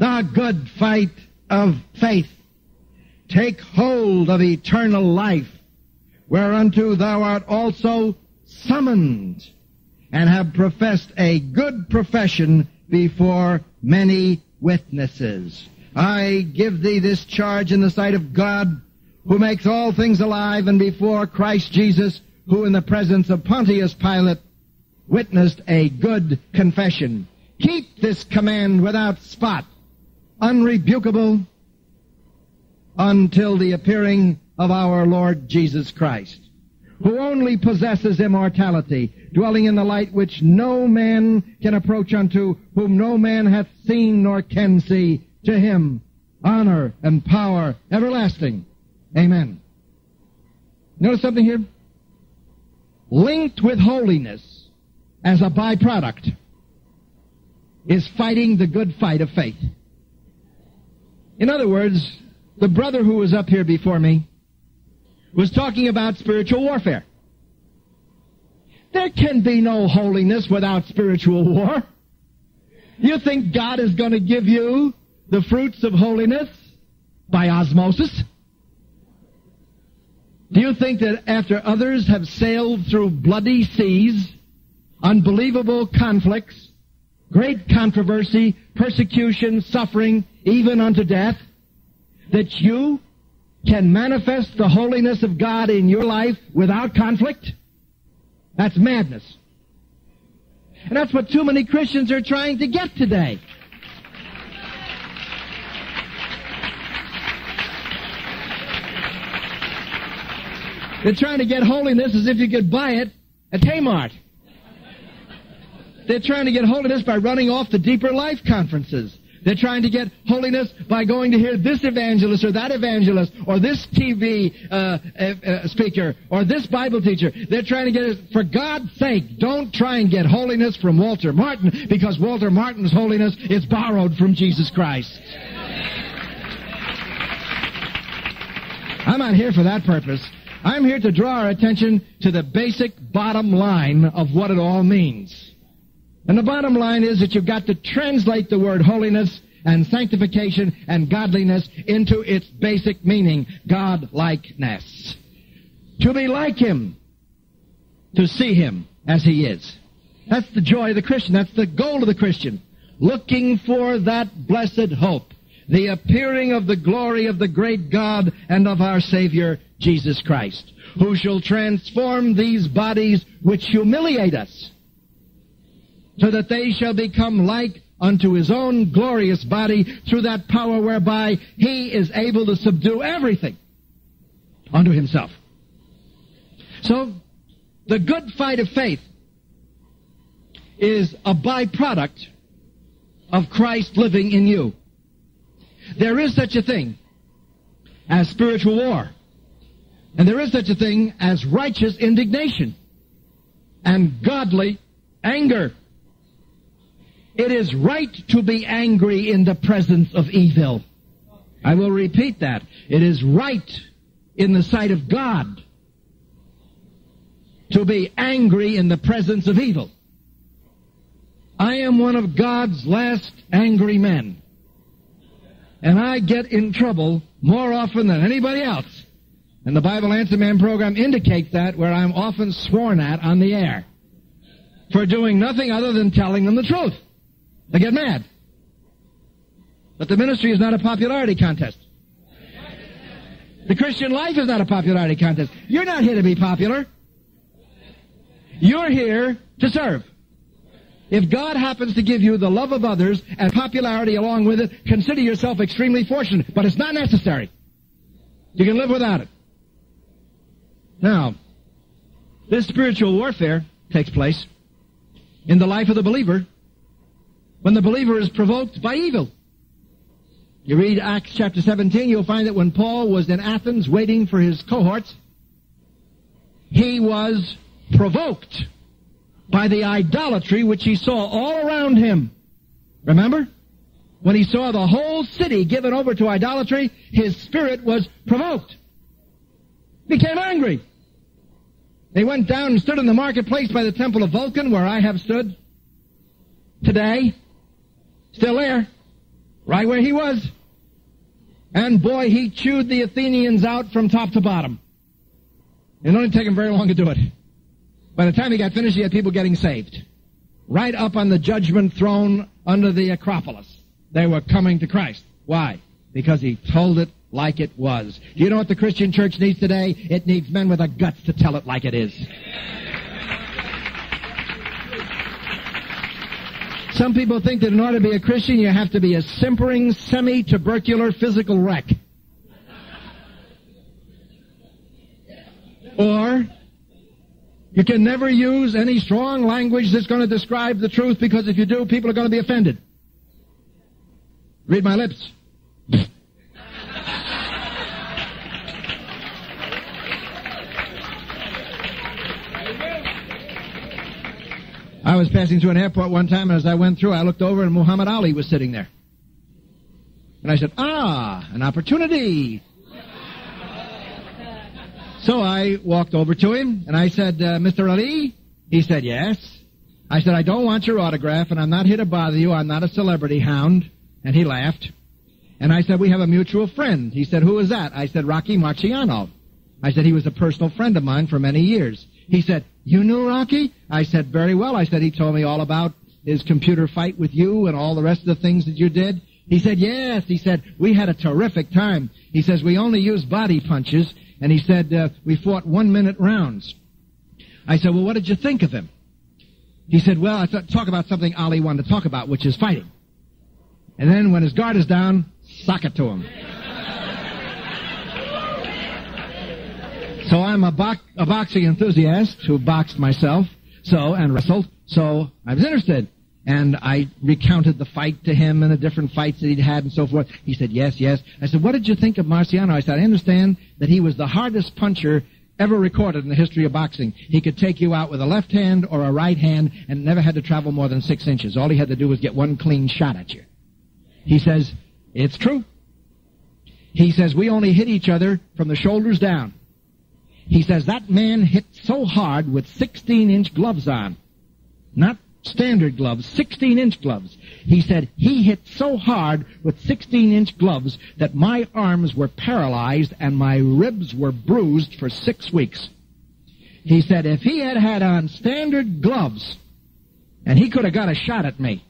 The good fight of faith. Take hold of eternal life, whereunto thou art also summoned, and have professed a good profession before many witnesses. I give thee this charge in the sight of God, who makes all things alive, and before Christ Jesus, who in the presence of Pontius Pilate witnessed a good confession. Keep this command without spot, unrebukable, until the appearing of our Lord Jesus Christ, who only possesses immortality, dwelling in the light which no man can approach unto, whom no man hath seen nor can see, to him honor and power everlasting. Amen. Notice something here? Linked with holiness as a byproduct is fighting the good fight of faith. In other words, the brother who was up here before me was talking about spiritual warfare. There can be no holiness without spiritual war. You think God is going to give you the fruits of holiness by osmosis? Do you think that after others have sailed through bloody seas, unbelievable conflicts, great controversy, persecution, suffering, even unto death, that you can manifest the holiness of God in your life without conflict? That's madness. And that's what too many Christians are trying to get today. They're trying to get holiness as if you could buy it at Kmart. They're trying to get holiness by running off to deeper life conferences. They're trying to get holiness by going to hear this evangelist or that evangelist or this TV uh, uh, speaker or this Bible teacher. They're trying to get it. For God's sake, don't try and get holiness from Walter Martin because Walter Martin's holiness is borrowed from Jesus Christ. I'm not here for that purpose. I'm here to draw our attention to the basic bottom line of what it all means. And the bottom line is that you've got to translate the word holiness and sanctification and godliness into its basic meaning, God-likeness. To be like Him. To see Him as He is. That's the joy of the Christian. That's the goal of the Christian. Looking for that blessed hope. The appearing of the glory of the great God and of our Savior, Jesus Christ, who shall transform these bodies which humiliate us, so that they shall become like unto his own glorious body through that power whereby he is able to subdue everything unto himself. So, the good fight of faith is a byproduct of Christ living in you. There is such a thing as spiritual war. And there is such a thing as righteous indignation and godly anger. It is right to be angry in the presence of evil. I will repeat that. It is right in the sight of God to be angry in the presence of evil. I am one of God's last angry men. And I get in trouble more often than anybody else and the Bible Answer Man program indicates that where I'm often sworn at on the air for doing nothing other than telling them the truth. They get mad. But the ministry is not a popularity contest. The Christian life is not a popularity contest. You're not here to be popular. You're here to serve. If God happens to give you the love of others and popularity along with it, consider yourself extremely fortunate, but it's not necessary. You can live without it. Now, this spiritual warfare takes place in the life of the believer when the believer is provoked by evil. You read Acts chapter 17, you'll find that when Paul was in Athens waiting for his cohorts, he was provoked by the idolatry which he saw all around him. Remember? When he saw the whole city given over to idolatry, his spirit was provoked. Became angry. They went down and stood in the marketplace by the temple of Vulcan, where I have stood today. Still there. Right where he was. And boy, he chewed the Athenians out from top to bottom. It only took him very long to do it. By the time he got finished, he had people getting saved. Right up on the judgment throne under the Acropolis. They were coming to Christ. Why? Because he told it like it was. Do you know what the Christian church needs today? It needs men with the guts to tell it like it is. Some people think that in order to be a Christian, you have to be a simpering, semi-tubercular physical wreck. Or you can never use any strong language that's going to describe the truth because if you do, people are going to be offended. Read my lips. I was passing through an airport one time, and as I went through, I looked over, and Muhammad Ali was sitting there. And I said, Ah, an opportunity. So I walked over to him, and I said, uh, Mr. Ali? He said, Yes. I said, I don't want your autograph, and I'm not here to bother you. I'm not a celebrity hound. And he laughed. And I said, We have a mutual friend. He said, Who is that? I said, Rocky Marciano. I said, He was a personal friend of mine for many years. He said, You knew Rocky? I said, Very well. I said, He told me all about his computer fight with you and all the rest of the things that you did. He said, Yes. He said, We had a terrific time. He says, We only used body punches. And he said, uh, We fought one minute rounds. I said, Well, what did you think of him? He said, Well, I thought, talk about something Ali wanted to talk about, which is fighting. And then when his guard is down, sock it to him. So I'm a, a boxing enthusiast who boxed myself, so, and wrestled, so I was interested. And I recounted the fight to him and the different fights that he'd had and so forth. He said, yes, yes. I said, what did you think of Marciano? I said, I understand that he was the hardest puncher ever recorded in the history of boxing. He could take you out with a left hand or a right hand and never had to travel more than six inches. All he had to do was get one clean shot at you. He says, it's true. He says, we only hit each other from the shoulders down. He says that man hit so hard with 16 inch gloves on. Not standard gloves, 16 inch gloves. He said he hit so hard with 16 inch gloves that my arms were paralyzed and my ribs were bruised for six weeks. He said if he had had on standard gloves and he could have got a shot at me,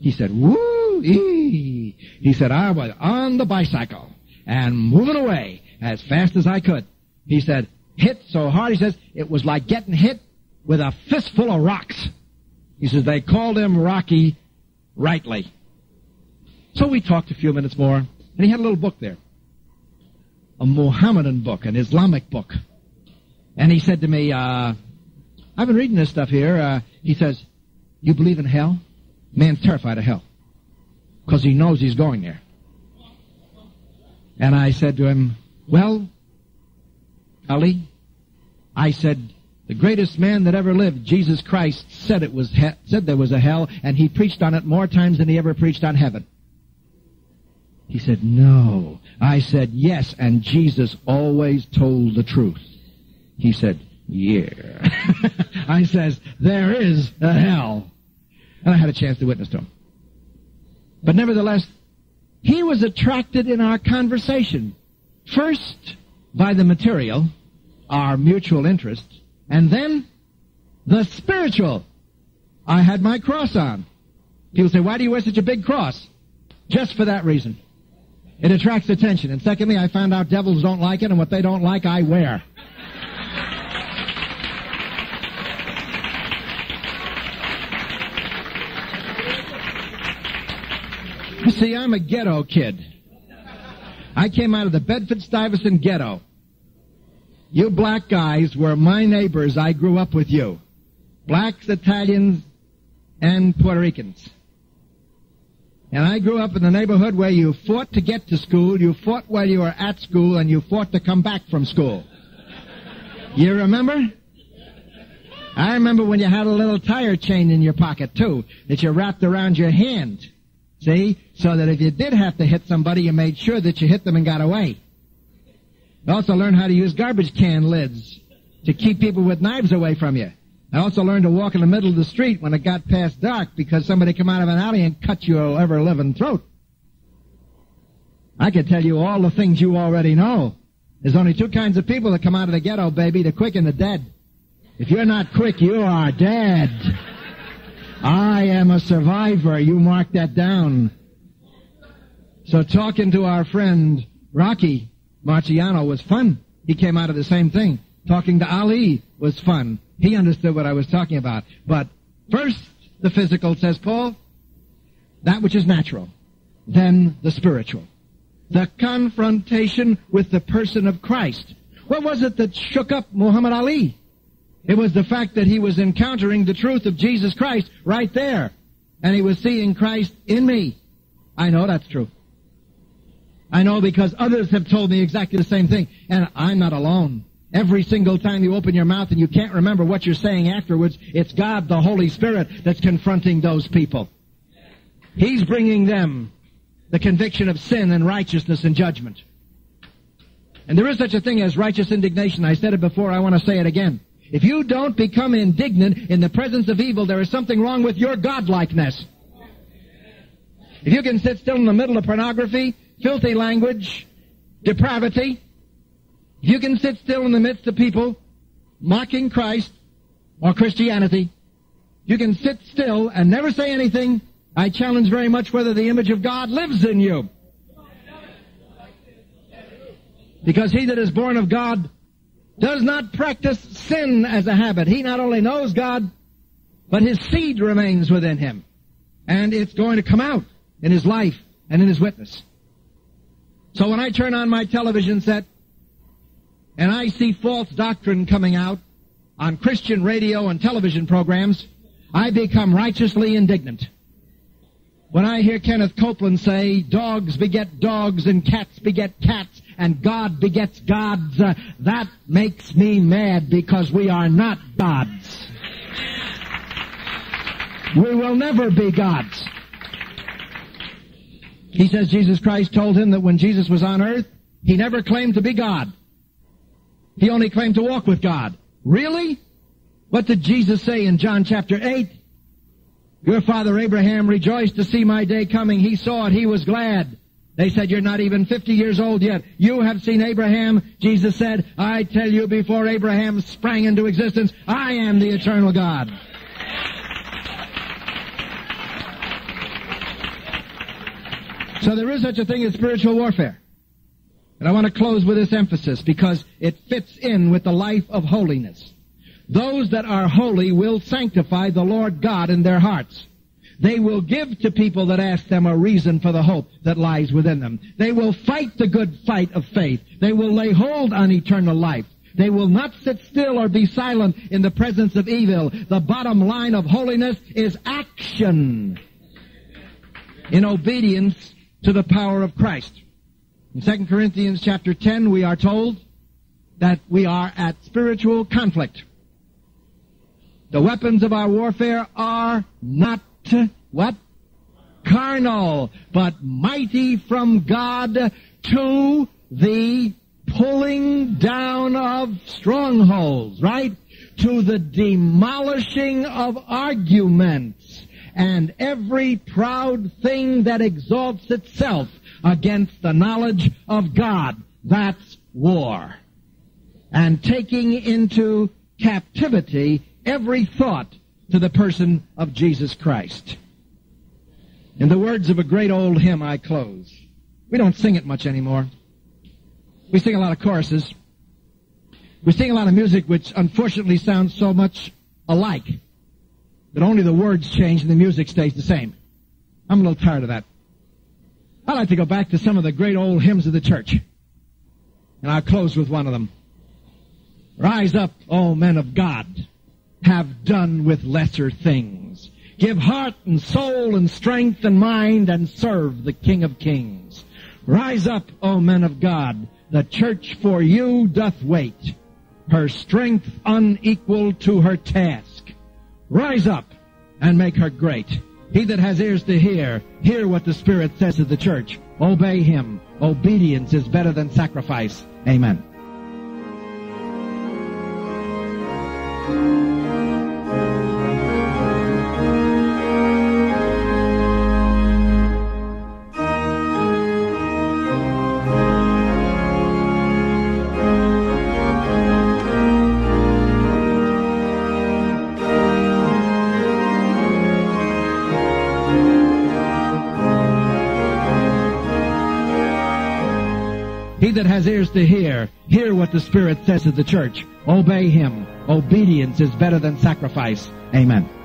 he said, woo He said I was on the bicycle and moving away as fast as I could. He said, hit so hard, he says, it was like getting hit with a fistful of rocks. He says, they called him Rocky rightly. So we talked a few minutes more, and he had a little book there. A Mohammedan book, an Islamic book. And he said to me, uh, I've been reading this stuff here. Uh, he says, you believe in hell? Man's terrified of hell. Because he knows he's going there. And I said to him, well, Ali, I said, the greatest man that ever lived, Jesus Christ, said it was he- said there was a hell, and he preached on it more times than he ever preached on heaven. He said, no. I said, yes, and Jesus always told the truth. He said, yeah. I says, there is a hell. And I had a chance to witness to him. But nevertheless, he was attracted in our conversation. First, by the material, our mutual interest, and then the spiritual. I had my cross on. People say, why do you wear such a big cross? Just for that reason. It attracts attention. And secondly, I found out devils don't like it, and what they don't like, I wear. See, I'm a ghetto kid. I came out of the Bedford Stuyvesant ghetto. You black guys were my neighbors. I grew up with you. Blacks, Italians, and Puerto Ricans. And I grew up in the neighborhood where you fought to get to school, you fought while you were at school, and you fought to come back from school. You remember? I remember when you had a little tire chain in your pocket, too, that you wrapped around your hand. See? So that if you did have to hit somebody, you made sure that you hit them and got away. You also learned how to use garbage can lids to keep people with knives away from you. I also learned to walk in the middle of the street when it got past dark because somebody come out of an alley and cut your ever-living throat. I could tell you all the things you already know. There's only two kinds of people that come out of the ghetto, baby, the quick and the dead. If you're not quick, you are dead. I am a survivor. You mark that down. So talking to our friend Rocky Marciano was fun. He came out of the same thing. Talking to Ali was fun. He understood what I was talking about. But first, the physical, says Paul, that which is natural, then the spiritual. The confrontation with the person of Christ. What was it that shook up Muhammad Ali? It was the fact that he was encountering the truth of Jesus Christ right there. And he was seeing Christ in me. I know that's true. I know because others have told me exactly the same thing. And I'm not alone. Every single time you open your mouth and you can't remember what you're saying afterwards, it's God, the Holy Spirit, that's confronting those people. He's bringing them the conviction of sin and righteousness and judgment. And there is such a thing as righteous indignation. I said it before, I want to say it again. If you don't become indignant in the presence of evil, there is something wrong with your godlikeness. If you can sit still in the middle of pornography, filthy language, depravity, you can sit still in the midst of people mocking Christ or Christianity, you can sit still and never say anything. I challenge very much whether the image of God lives in you. Because he that is born of God does not practice sin as a habit. He not only knows God, but his seed remains within him. And it's going to come out in his life and in his witness. So when I turn on my television set and I see false doctrine coming out on Christian radio and television programs, I become righteously indignant. When I hear Kenneth Copeland say, dogs beget dogs and cats beget cats and God begets gods, uh, that makes me mad because we are not gods. We will never be gods. He says Jesus Christ told him that when Jesus was on earth, he never claimed to be God. He only claimed to walk with God. Really? What did Jesus say in John chapter 8? Your father Abraham rejoiced to see my day coming. He saw it. He was glad. They said, you're not even 50 years old yet. You have seen Abraham. Jesus said, I tell you before Abraham sprang into existence, I am the eternal God. So there is such a thing as spiritual warfare. And I want to close with this emphasis because it fits in with the life of holiness. Those that are holy will sanctify the Lord God in their hearts. They will give to people that ask them a reason for the hope that lies within them. They will fight the good fight of faith. They will lay hold on eternal life. They will not sit still or be silent in the presence of evil. The bottom line of holiness is action in obedience to the power of Christ. In 2 Corinthians chapter 10, we are told that we are at spiritual conflict. The weapons of our warfare are not what? Carnal, but mighty from God to the pulling down of strongholds, right? To the demolishing of arguments and every proud thing that exalts itself against the knowledge of God. That's war. And taking into captivity every thought to the person of Jesus Christ. In the words of a great old hymn, I close. We don't sing it much anymore. We sing a lot of choruses. We sing a lot of music which unfortunately sounds so much alike that only the words change and the music stays the same. I'm a little tired of that. I'd like to go back to some of the great old hymns of the church. And I'll close with one of them. Rise up, O men of God. Have done with lesser things. Give heart and soul and strength and mind and serve the King of Kings. Rise up, O men of God. The church for you doth wait. Her strength unequal to her task. Rise up and make her great. He that has ears to hear, hear what the Spirit says to the church. Obey him. Obedience is better than sacrifice. Amen. Has ears to hear, hear what the Spirit says to the church. Obey him. Obedience is better than sacrifice. Amen.